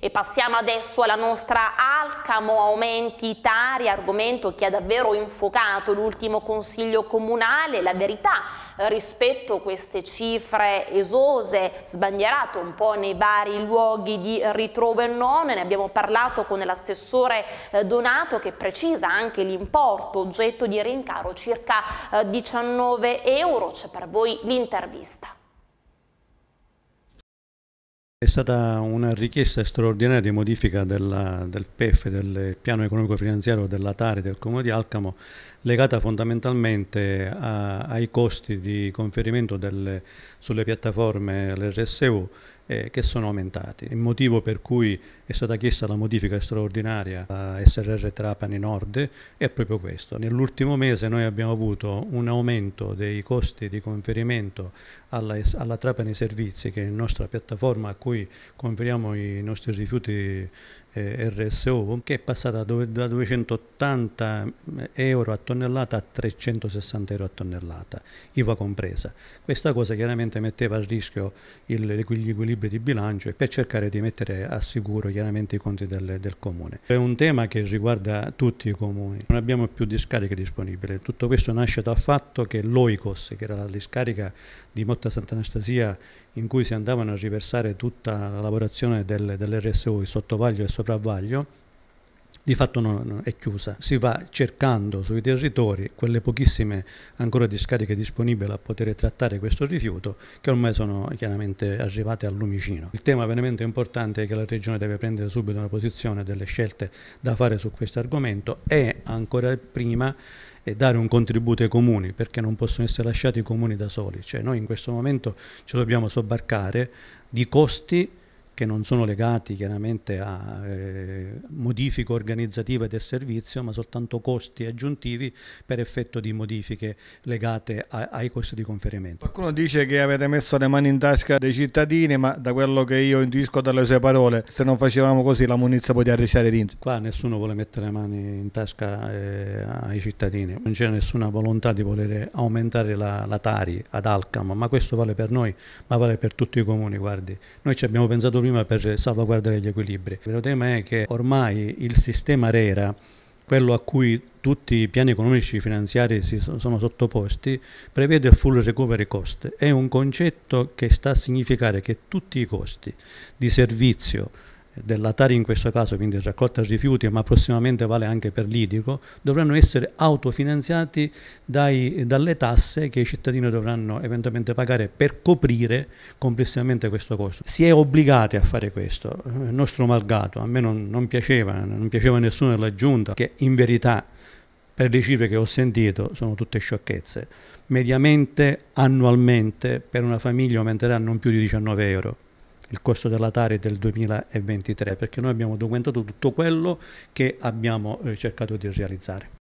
E passiamo adesso alla nostra Alcamo aumenti tari, argomento che ha davvero infuocato l'ultimo consiglio comunale, la verità rispetto a queste cifre esose, sbandierato un po' nei vari luoghi di ritrovo e non, ne abbiamo parlato con l'assessore eh, Donato che precisa anche l'importo oggetto di rincaro, circa 19 eh, euro, c'è per voi l'intervista. È stata una richiesta straordinaria di modifica della, del PEF, del piano economico finanziario della Tari del Comune di Alcamo, legata fondamentalmente a, ai costi di conferimento delle, sulle piattaforme l'RSU eh, che sono aumentati. Il motivo per cui è stata chiesta la modifica straordinaria a SRR Trapani Nord è proprio questo. Nell'ultimo mese noi abbiamo avuto un aumento dei costi di conferimento alla, alla Trapani Servizi, che è la nostra piattaforma a cui conferiamo i nostri rifiuti eh, RSO, che è passata da 280 euro a tonnellata a 360 euro a tonnellata, IVA compresa. Questa cosa chiaramente metteva a rischio il, gli equilibri di bilancio e per cercare di mettere a sicuro chiaramente i conti del, del comune. È un tema che riguarda tutti i comuni, non abbiamo più discariche disponibili. Tutto questo nasce dal fatto che l'OICOS, che era la discarica di Motta Sant'Anastasia in cui si andavano a riversare tutta la lavorazione del, dell'RSO, il sottovaglio e il sopravvaglio, di fatto non, è chiusa. Si va cercando sui territori quelle pochissime ancora discariche disponibili a poter trattare questo rifiuto che ormai sono chiaramente arrivate al lumicino. Il tema veramente importante è che la Regione deve prendere subito una posizione, delle scelte da fare su questo argomento e ancora prima dare un contributo ai comuni perché non possono essere lasciati i comuni da soli, cioè noi in questo momento ci dobbiamo sobbarcare di costi che non sono legati chiaramente a eh, modifiche organizzative del servizio, ma soltanto costi aggiuntivi per effetto di modifiche legate a, ai costi di conferimento. Qualcuno dice che avete messo le mani in tasca dei cittadini, ma da quello che io intuisco dalle sue parole, se non facevamo così la munizia poteva arricciare dentro. Qua nessuno vuole mettere le mani in tasca eh, ai cittadini, non c'è nessuna volontà di voler aumentare la, la Tari ad Alcam, ma questo vale per noi, ma vale per tutti i comuni, guardi. Noi ci abbiamo pensato prima per salvaguardare gli equilibri. Il vero tema è che ormai il sistema RERA, quello a cui tutti i piani economici finanziari si sono sottoposti, prevede il full recovery cost. È un concetto che sta a significare che tutti i costi di servizio, della Tari in questo caso, quindi raccolta rifiuti, ma prossimamente vale anche per l'Idico, dovranno essere autofinanziati dai, dalle tasse che i cittadini dovranno eventualmente pagare per coprire complessivamente questo costo. Si è obbligati a fare questo, il nostro malgato, a me non, non piaceva, non piaceva a nessuno della giunta, che in verità per le cifre che ho sentito sono tutte sciocchezze. Mediamente, annualmente, per una famiglia aumenterà non più di 19 euro il costo della Tari del 2023 perché noi abbiamo documentato tutto quello che abbiamo eh, cercato di realizzare.